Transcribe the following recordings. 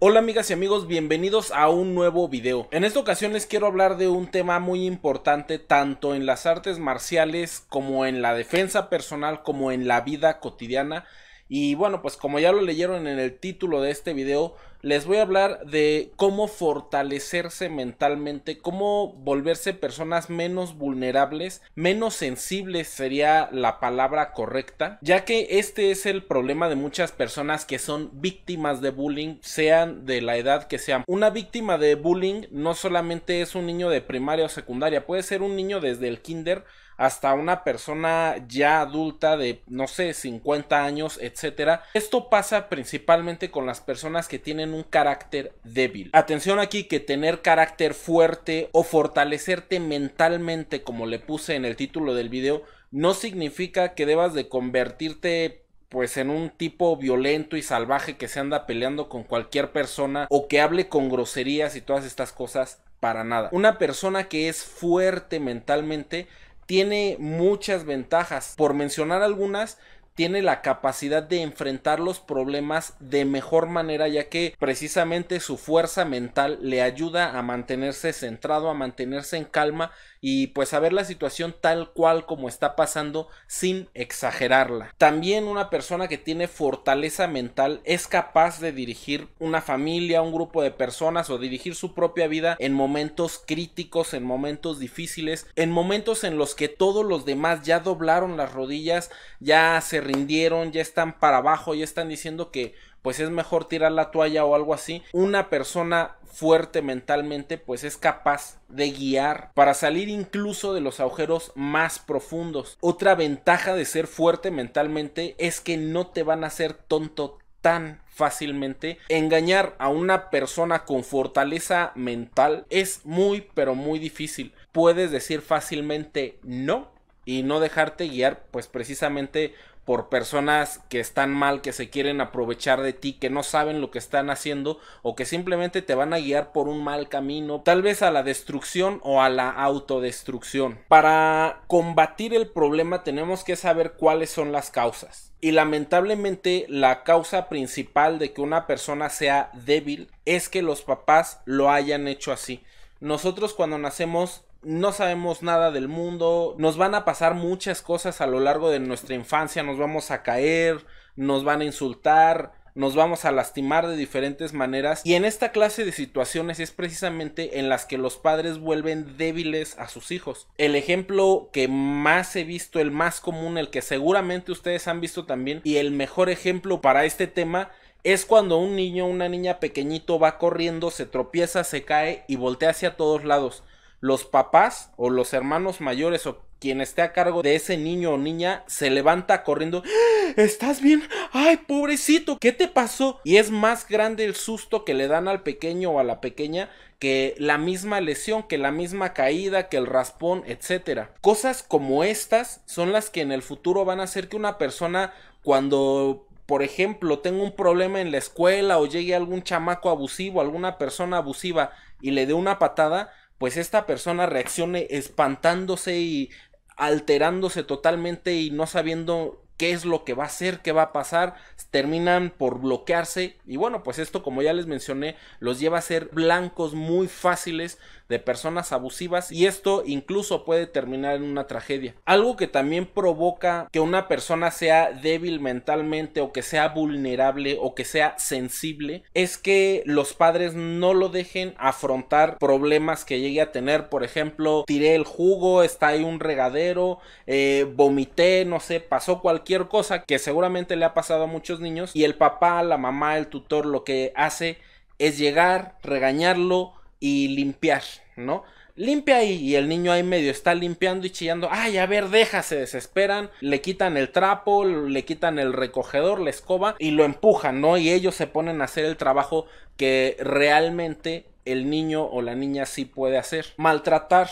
Hola amigas y amigos, bienvenidos a un nuevo video. En esta ocasión les quiero hablar de un tema muy importante tanto en las artes marciales como en la defensa personal como en la vida cotidiana y bueno, pues como ya lo leyeron en el título de este video, les voy a hablar de cómo fortalecerse mentalmente, cómo volverse personas menos vulnerables, menos sensibles sería la palabra correcta, ya que este es el problema de muchas personas que son víctimas de bullying, sean de la edad que sean. Una víctima de bullying no solamente es un niño de primaria o secundaria, puede ser un niño desde el kinder hasta una persona ya adulta de no sé 50 años, etcétera. Esto pasa principalmente con las personas que tienen un carácter débil. Atención aquí que tener carácter fuerte o fortalecerte mentalmente como le puse en el título del video no significa que debas de convertirte pues en un tipo violento y salvaje que se anda peleando con cualquier persona o que hable con groserías y todas estas cosas para nada. Una persona que es fuerte mentalmente tiene muchas ventajas. Por mencionar algunas, tiene la capacidad de enfrentar los problemas de mejor manera ya que precisamente su fuerza mental le ayuda a mantenerse centrado, a mantenerse en calma y pues a ver la situación tal cual como está pasando sin exagerarla. También una persona que tiene fortaleza mental es capaz de dirigir una familia, un grupo de personas o dirigir su propia vida en momentos críticos, en momentos difíciles, en momentos en los que todos los demás ya doblaron las rodillas, ya se rindieron, ya están para abajo, ya están diciendo que pues es mejor tirar la toalla o algo así. Una persona fuerte mentalmente pues es capaz de guiar para salir incluso de los agujeros más profundos. Otra ventaja de ser fuerte mentalmente es que no te van a hacer tonto tan fácilmente. Engañar a una persona con fortaleza mental es muy pero muy difícil. Puedes decir fácilmente no y no dejarte guiar pues precisamente por personas que están mal, que se quieren aprovechar de ti, que no saben lo que están haciendo o que simplemente te van a guiar por un mal camino, tal vez a la destrucción o a la autodestrucción. Para combatir el problema tenemos que saber cuáles son las causas. Y lamentablemente la causa principal de que una persona sea débil es que los papás lo hayan hecho así. Nosotros cuando nacemos no sabemos nada del mundo, nos van a pasar muchas cosas a lo largo de nuestra infancia, nos vamos a caer, nos van a insultar, nos vamos a lastimar de diferentes maneras y en esta clase de situaciones es precisamente en las que los padres vuelven débiles a sus hijos. El ejemplo que más he visto, el más común, el que seguramente ustedes han visto también y el mejor ejemplo para este tema es cuando un niño una niña pequeñito va corriendo, se tropieza, se cae y voltea hacia todos lados los papás o los hermanos mayores o quien esté a cargo de ese niño o niña se levanta corriendo. ¡Ah! ¿Estás bien? ¡Ay, pobrecito! ¿Qué te pasó? Y es más grande el susto que le dan al pequeño o a la pequeña que la misma lesión, que la misma caída, que el raspón, etcétera. Cosas como estas son las que en el futuro van a hacer que una persona cuando por ejemplo, tenga un problema en la escuela o llegue algún chamaco abusivo, alguna persona abusiva y le dé una patada, pues esta persona reaccione espantándose y alterándose totalmente y no sabiendo qué es lo que va a hacer, qué va a pasar, terminan por bloquearse y bueno, pues esto como ya les mencioné, los lleva a ser blancos muy fáciles de personas abusivas y esto incluso puede terminar en una tragedia. Algo que también provoca que una persona sea débil mentalmente o que sea vulnerable o que sea sensible es que los padres no lo dejen afrontar problemas que llegue a tener. Por ejemplo, tiré el jugo, está ahí un regadero, eh, vomité, no sé, pasó cualquier cosa que seguramente le ha pasado a muchos niños y el papá, la mamá, el tutor lo que hace es llegar, regañarlo, y limpiar, ¿no? Limpia ahí y el niño ahí medio está limpiando y chillando, ay, a ver, deja, se desesperan, le quitan el trapo, le quitan el recogedor, la escoba y lo empujan, ¿no? Y ellos se ponen a hacer el trabajo que realmente el niño o la niña sí puede hacer. Maltratar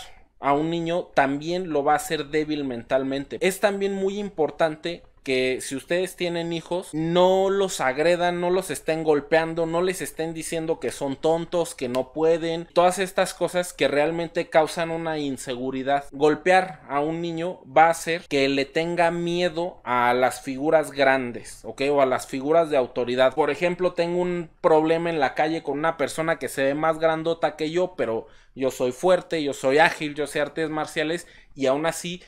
a un niño también lo va a hacer débil mentalmente. Es también muy importante que si ustedes tienen hijos, no los agredan, no los estén golpeando, no les estén diciendo que son tontos, que no pueden, todas estas cosas que realmente causan una inseguridad. Golpear a un niño va a hacer que le tenga miedo a las figuras grandes, ¿ok? O a las figuras de autoridad. Por ejemplo, tengo un problema en la calle con una persona que se ve más grandota que yo, pero yo soy fuerte, yo soy ágil, yo sé artes marciales y aún así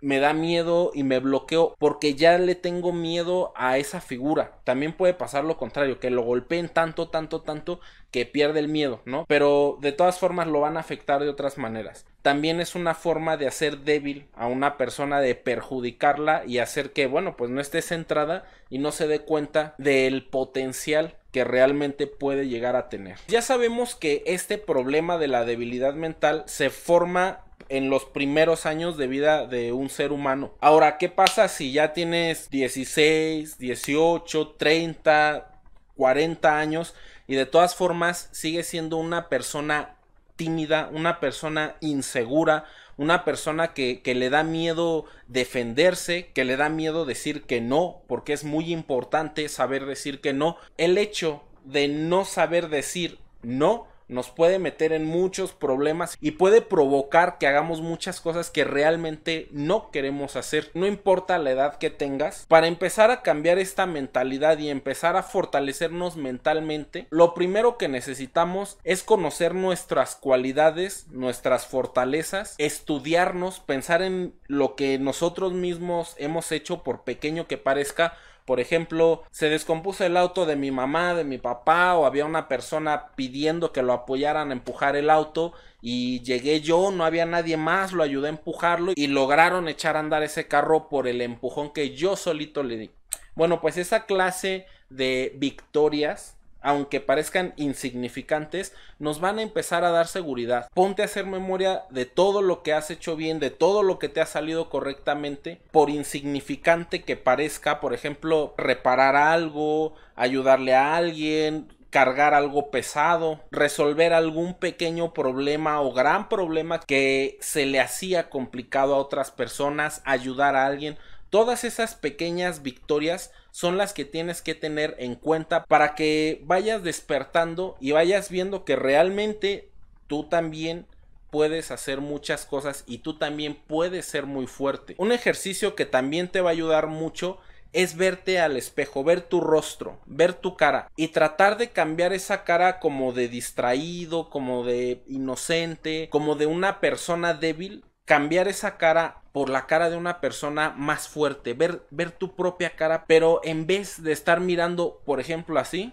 me da miedo y me bloqueo porque ya le tengo miedo a esa figura. También puede pasar lo contrario, que lo golpeen tanto, tanto, tanto que pierde el miedo, ¿no? Pero de todas formas lo van a afectar de otras maneras. También es una forma de hacer débil a una persona, de perjudicarla y hacer que, bueno, pues no esté centrada y no se dé cuenta del potencial que realmente puede llegar a tener. Ya sabemos que este problema de la debilidad mental se forma en los primeros años de vida de un ser humano. Ahora, ¿qué pasa si ya tienes 16, 18, 30, 40 años y de todas formas sigues siendo una persona tímida, una persona insegura, una persona que, que, le da miedo defenderse, que le da miedo decir que no, porque es muy importante saber decir que no. El hecho de no saber decir no nos puede meter en muchos problemas y puede provocar que hagamos muchas cosas que realmente no queremos hacer. No importa la edad que tengas, para empezar a cambiar esta mentalidad y empezar a fortalecernos mentalmente, lo primero que necesitamos es conocer nuestras cualidades, nuestras fortalezas, estudiarnos, pensar en lo que nosotros mismos hemos hecho por pequeño que parezca por ejemplo, se descompuso el auto de mi mamá, de mi papá, o había una persona pidiendo que lo apoyaran a empujar el auto y llegué yo, no había nadie más, lo ayudé a empujarlo y lograron echar a andar ese carro por el empujón que yo solito le di. Bueno, pues esa clase de victorias aunque parezcan insignificantes, nos van a empezar a dar seguridad. Ponte a hacer memoria de todo lo que has hecho bien, de todo lo que te ha salido correctamente, por insignificante que parezca, por ejemplo, reparar algo, ayudarle a alguien, cargar algo pesado, resolver algún pequeño problema o gran problema que se le hacía complicado a otras personas, ayudar a alguien. Todas esas pequeñas victorias son las que tienes que tener en cuenta para que vayas despertando y vayas viendo que realmente tú también puedes hacer muchas cosas y tú también puedes ser muy fuerte. Un ejercicio que también te va a ayudar mucho es verte al espejo, ver tu rostro, ver tu cara y tratar de cambiar esa cara como de distraído, como de inocente, como de una persona débil cambiar esa cara por la cara de una persona más fuerte, ver, ver tu propia cara, pero en vez de estar mirando, por ejemplo, así,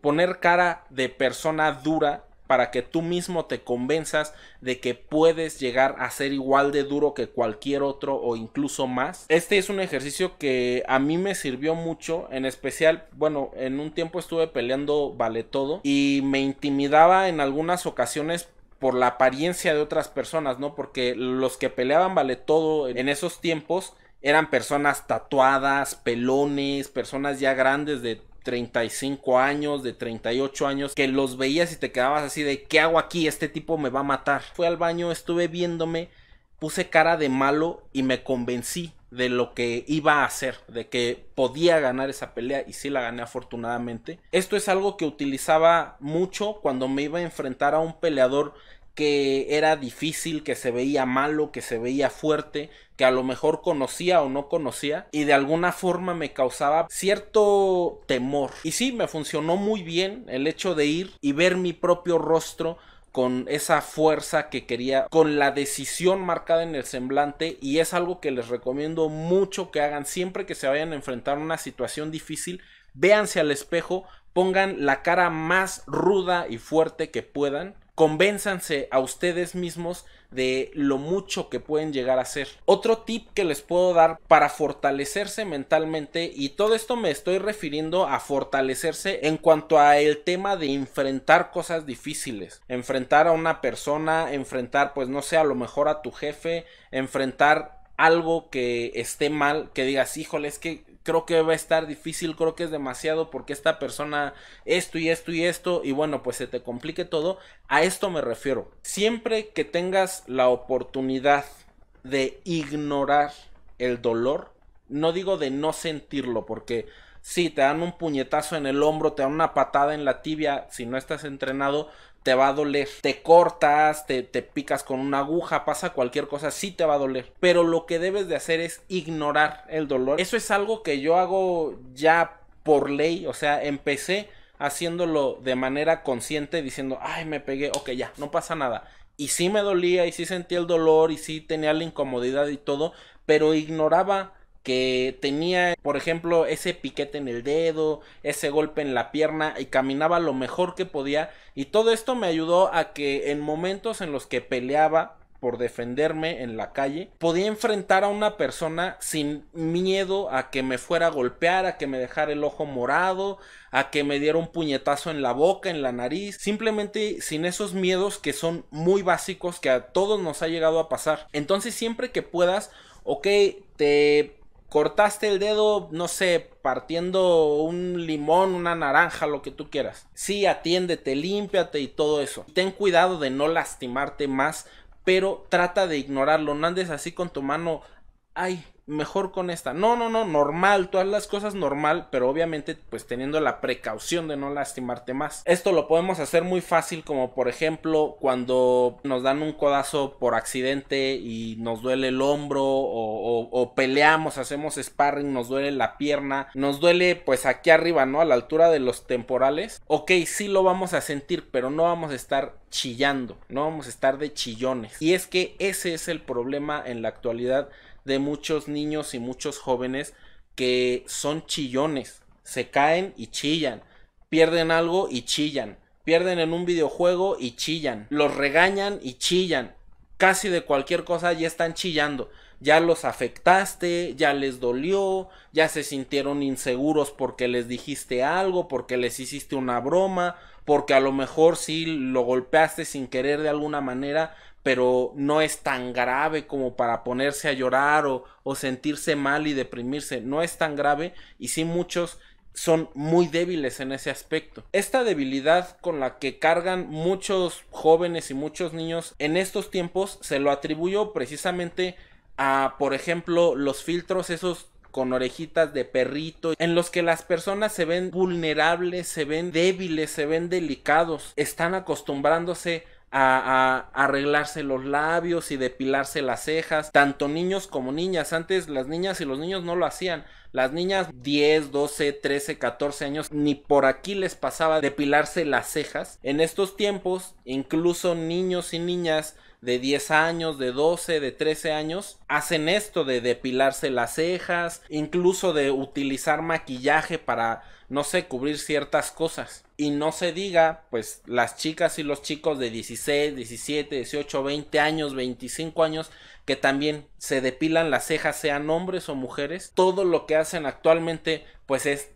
poner cara de persona dura para que tú mismo te convenzas de que puedes llegar a ser igual de duro que cualquier otro o incluso más. Este es un ejercicio que a mí me sirvió mucho, en especial, bueno, en un tiempo estuve peleando vale todo y me intimidaba en algunas ocasiones por la apariencia de otras personas, ¿no? Porque los que peleaban vale todo en esos tiempos eran personas tatuadas, pelones, personas ya grandes de 35 años, de 38 años, que los veías y te quedabas así de ¿qué hago aquí? Este tipo me va a matar. Fui al baño, estuve viéndome, puse cara de malo y me convencí de lo que iba a hacer, de que podía ganar esa pelea y sí la gané afortunadamente. Esto es algo que utilizaba mucho cuando me iba a enfrentar a un peleador que era difícil, que se veía malo, que se veía fuerte, que a lo mejor conocía o no conocía y de alguna forma me causaba cierto temor. Y sí, me funcionó muy bien el hecho de ir y ver mi propio rostro con esa fuerza que quería, con la decisión marcada en el semblante y es algo que les recomiendo mucho que hagan siempre que se vayan a enfrentar a una situación difícil, véanse al espejo, pongan la cara más ruda y fuerte que puedan convénzanse a ustedes mismos de lo mucho que pueden llegar a ser. Otro tip que les puedo dar para fortalecerse mentalmente y todo esto me estoy refiriendo a fortalecerse en cuanto a el tema de enfrentar cosas difíciles, enfrentar a una persona, enfrentar pues no sé, a lo mejor a tu jefe, enfrentar algo que esté mal, que digas, híjole, es que creo que va a estar difícil, creo que es demasiado porque esta persona esto y esto y esto y bueno, pues se te complique todo. A esto me refiero. Siempre que tengas la oportunidad de ignorar el dolor, no digo de no sentirlo, porque si te dan un puñetazo en el hombro, te dan una patada en la tibia, si no estás entrenado, te va a doler. Te cortas, te, te, picas con una aguja, pasa cualquier cosa, sí te va a doler. Pero lo que debes de hacer es ignorar el dolor. Eso es algo que yo hago ya por ley, o sea, empecé haciéndolo de manera consciente, diciendo, ay, me pegué, ok, ya, no pasa nada. Y sí me dolía, y sí sentía el dolor, y sí tenía la incomodidad y todo, pero ignoraba que tenía, por ejemplo, ese piquete en el dedo, ese golpe en la pierna y caminaba lo mejor que podía y todo esto me ayudó a que en momentos en los que peleaba por defenderme en la calle, podía enfrentar a una persona sin miedo a que me fuera a golpear, a que me dejara el ojo morado, a que me diera un puñetazo en la boca, en la nariz, simplemente sin esos miedos que son muy básicos que a todos nos ha llegado a pasar. Entonces siempre que puedas, ok, te cortaste el dedo, no sé, partiendo un limón, una naranja, lo que tú quieras. Sí, atiéndete, límpiate y todo eso. Ten cuidado de no lastimarte más, pero trata de ignorarlo. No andes así con tu mano, ay, mejor con esta. No, no, no, normal, todas las cosas normal, pero obviamente pues teniendo la precaución de no lastimarte más. Esto lo podemos hacer muy fácil como por ejemplo cuando nos dan un codazo por accidente y nos duele el hombro o, peleamos, hacemos sparring, nos duele la pierna, nos duele pues aquí arriba, ¿no? A la altura de los temporales. Ok, sí lo vamos a sentir, pero no vamos a estar chillando, no vamos a estar de chillones. Y es que ese es el problema en la actualidad de muchos niños y muchos jóvenes que son chillones, se caen y chillan, pierden algo y chillan, pierden en un videojuego y chillan, los regañan y chillan, casi de cualquier cosa ya están chillando, ya los afectaste, ya les dolió, ya se sintieron inseguros porque les dijiste algo, porque les hiciste una broma, porque a lo mejor sí lo golpeaste sin querer de alguna manera, pero no es tan grave como para ponerse a llorar o, sentirse mal y deprimirse. No es tan grave y sí muchos son muy débiles en ese aspecto. Esta debilidad con la que cargan muchos jóvenes y muchos niños en estos tiempos se lo atribuyo precisamente a, por ejemplo, los filtros esos con orejitas de perrito, en los que las personas se ven vulnerables, se ven débiles, se ven delicados, están acostumbrándose a, arreglarse los labios y depilarse las cejas, tanto niños como niñas. Antes las niñas y los niños no lo hacían. Las niñas 10, 12, 13, 14 años ni por aquí les pasaba depilarse las cejas. En estos tiempos, incluso niños y niñas de 10 años, de 12, de 13 años, hacen esto de depilarse las cejas, incluso de utilizar maquillaje para, no sé, cubrir ciertas cosas. Y no se diga, pues las chicas y los chicos de 16, 17, 18, 20 años, 25 años, que también se depilan las cejas, sean hombres o mujeres. Todo lo que hacen actualmente, pues es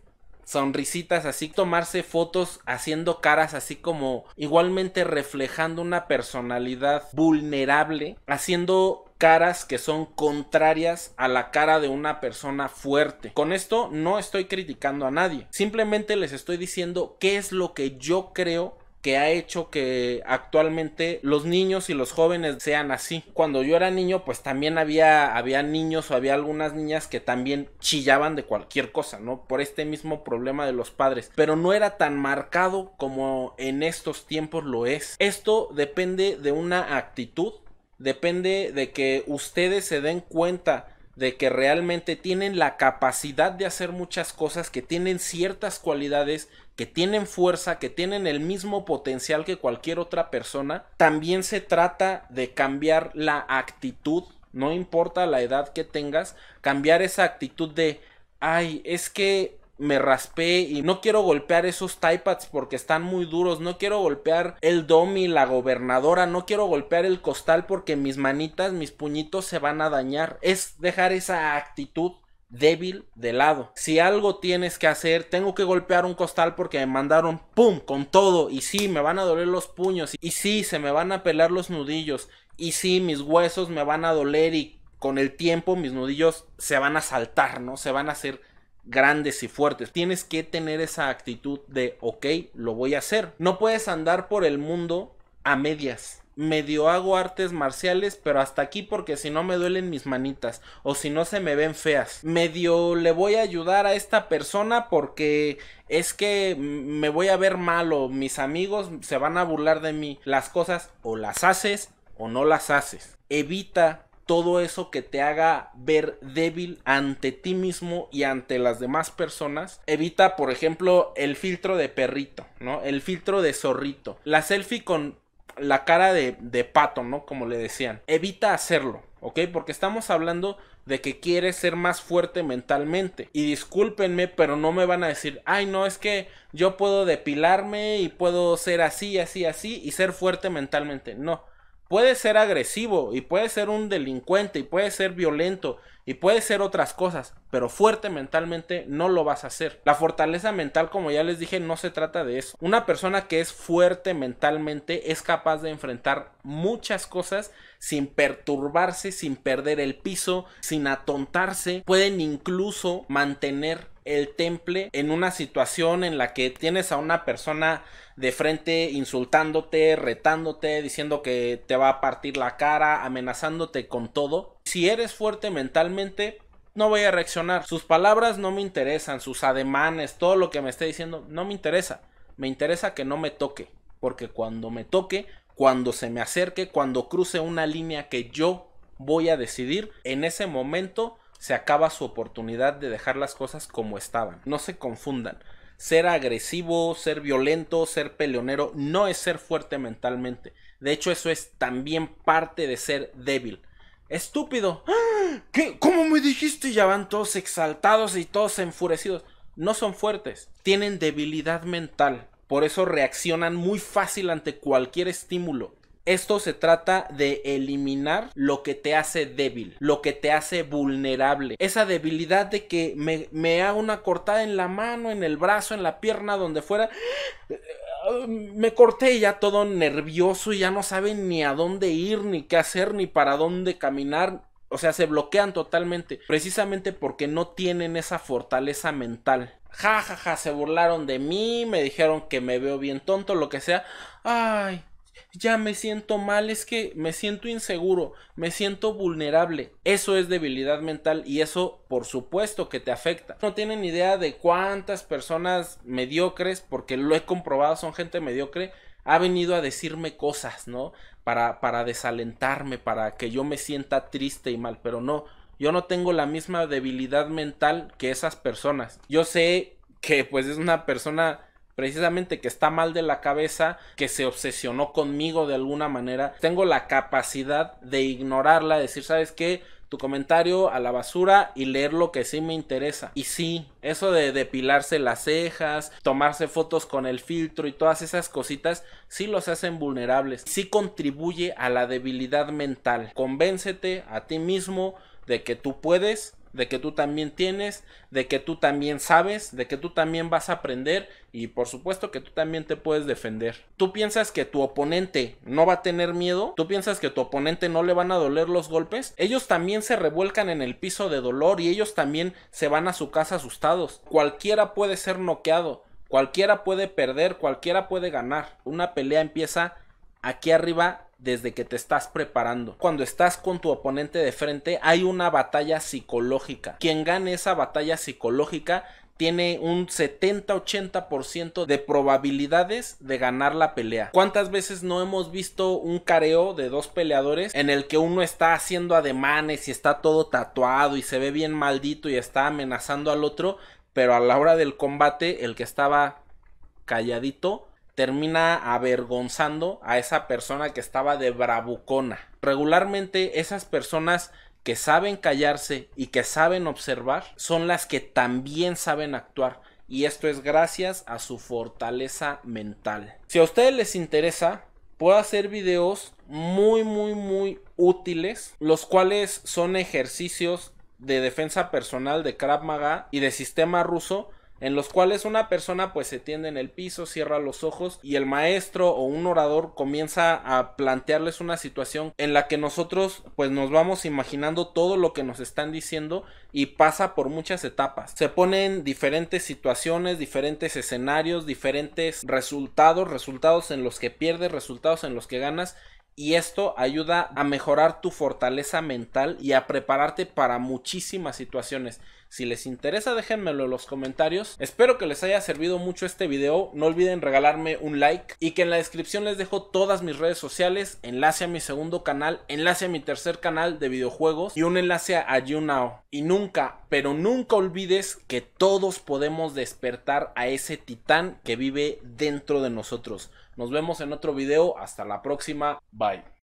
sonrisitas, así tomarse fotos haciendo caras así como igualmente reflejando una personalidad vulnerable, haciendo caras que son contrarias a la cara de una persona fuerte. Con esto no estoy criticando a nadie, simplemente les estoy diciendo qué es lo que yo creo que ha hecho que actualmente los niños y los jóvenes sean así. Cuando yo era niño, pues también había, había niños o había algunas niñas que también chillaban de cualquier cosa, ¿no? Por este mismo problema de los padres. Pero no era tan marcado como en estos tiempos lo es. Esto depende de una actitud, depende de que ustedes se den cuenta de que realmente tienen la capacidad de hacer muchas cosas, que tienen ciertas cualidades, que tienen fuerza, que tienen el mismo potencial que cualquier otra persona. También se trata de cambiar la actitud, no importa la edad que tengas, cambiar esa actitud de, ay, es que me raspé y no quiero golpear esos typads porque están muy duros, no quiero golpear el domi, la gobernadora, no quiero golpear el costal porque mis manitas, mis puñitos se van a dañar. Es dejar esa actitud débil de lado. Si algo tienes que hacer, tengo que golpear un costal porque me mandaron pum con todo y sí, me van a doler los puños y sí, se me van a pelar los nudillos y sí, mis huesos me van a doler y con el tiempo mis nudillos se van a saltar, ¿no? Se van a hacer grandes y fuertes. Tienes que tener esa actitud de, ok, lo voy a hacer. No puedes andar por el mundo a medias medio hago artes marciales, pero hasta aquí porque si no me duelen mis manitas o si no se me ven feas. Medio le voy a ayudar a esta persona porque es que me voy a ver mal o mis amigos se van a burlar de mí. Las cosas o las haces o no las haces. Evita todo eso que te haga ver débil ante ti mismo y ante las demás personas. Evita, por ejemplo, el filtro de perrito, ¿no? El filtro de zorrito. La selfie con la cara de, de pato, ¿no? Como le decían. Evita hacerlo, ¿ok? Porque estamos hablando de que quieres ser más fuerte mentalmente. Y discúlpenme, pero no me van a decir, ay, no, es que yo puedo depilarme y puedo ser así, así, así y ser fuerte mentalmente. No. Puede ser agresivo y puede ser un delincuente y puede ser violento y puede ser otras cosas, pero fuerte mentalmente no lo vas a hacer. La fortaleza mental, como ya les dije, no se trata de eso. Una persona que es fuerte mentalmente es capaz de enfrentar muchas cosas sin perturbarse, sin perder el piso, sin atontarse. Pueden incluso mantener el temple en una situación en la que tienes a una persona de frente insultándote, retándote, diciendo que te va a partir la cara, amenazándote con todo. Si eres fuerte mentalmente, no voy a reaccionar. Sus palabras no me interesan, sus ademanes, todo lo que me esté diciendo, no me interesa. Me interesa que no me toque, porque cuando me toque, cuando se me acerque, cuando cruce una línea que yo voy a decidir, en ese momento se acaba su oportunidad de dejar las cosas como estaban. No se confundan. Ser agresivo, ser violento, ser peleonero, no es ser fuerte mentalmente. De hecho, eso es también parte de ser débil. Estúpido. ¿Qué? ¿Cómo me dijiste? Ya van todos exaltados y todos enfurecidos. No son fuertes. Tienen debilidad mental. Por eso reaccionan muy fácil ante cualquier estímulo. Esto se trata de eliminar lo que te hace débil, lo que te hace vulnerable. Esa debilidad de que me, me haga una cortada en la mano, en el brazo, en la pierna, donde fuera. Me corté ya todo nervioso y ya no saben ni a dónde ir, ni qué hacer, ni para dónde caminar. O sea, se bloquean totalmente. Precisamente porque no tienen esa fortaleza mental. Ja, ja, ja, se burlaron de mí, me dijeron que me veo bien tonto, lo que sea. Ay, ya me siento mal, es que me siento inseguro, me siento vulnerable. Eso es debilidad mental y eso por supuesto que te afecta. No tienen idea de cuántas personas mediocres, porque lo he comprobado, son gente mediocre, ha venido a decirme cosas, ¿no? Para, para desalentarme, para que yo me sienta triste y mal, pero no, yo no tengo la misma debilidad mental que esas personas. Yo sé que pues es una persona precisamente que está mal de la cabeza, que se obsesionó conmigo de alguna manera, tengo la capacidad de ignorarla, decir, ¿sabes qué? tu comentario a la basura y leer lo que sí me interesa. Y sí, eso de depilarse las cejas, tomarse fotos con el filtro y todas esas cositas, sí los hacen vulnerables. Sí contribuye a la debilidad mental. Convéncete a ti mismo de que tú puedes de que tú también tienes, de que tú también sabes, de que tú también vas a aprender y por supuesto que tú también te puedes defender. Tú piensas que tu oponente no va a tener miedo, tú piensas que tu oponente no le van a doler los golpes, ellos también se revuelcan en el piso de dolor y ellos también se van a su casa asustados. Cualquiera puede ser noqueado, cualquiera puede perder, cualquiera puede ganar. Una pelea empieza aquí arriba desde que te estás preparando. Cuando estás con tu oponente de frente hay una batalla psicológica. Quien gane esa batalla psicológica tiene un 70-80% de probabilidades de ganar la pelea. ¿Cuántas veces no hemos visto un careo de dos peleadores en el que uno está haciendo ademanes y está todo tatuado y se ve bien maldito y está amenazando al otro, pero a la hora del combate el que estaba calladito termina avergonzando a esa persona que estaba de bravucona. Regularmente esas personas que saben callarse y que saben observar son las que también saben actuar y esto es gracias a su fortaleza mental. Si a ustedes les interesa, puedo hacer videos muy muy muy útiles, los cuales son ejercicios de defensa personal de Krav Maga y de sistema ruso en los cuales una persona pues se tiende en el piso, cierra los ojos y el maestro o un orador comienza a plantearles una situación en la que nosotros pues nos vamos imaginando todo lo que nos están diciendo y pasa por muchas etapas. Se ponen diferentes situaciones, diferentes escenarios, diferentes resultados, resultados en los que pierdes, resultados en los que ganas y esto ayuda a mejorar tu fortaleza mental y a prepararte para muchísimas situaciones. Si les interesa déjenmelo en los comentarios. Espero que les haya servido mucho este video. No olviden regalarme un like y que en la descripción les dejo todas mis redes sociales, enlace a mi segundo canal, enlace a mi tercer canal de videojuegos y un enlace a YouNow. Y nunca, pero nunca olvides que todos podemos despertar a ese titán que vive dentro de nosotros. Nos vemos en otro video. Hasta la próxima. Bye.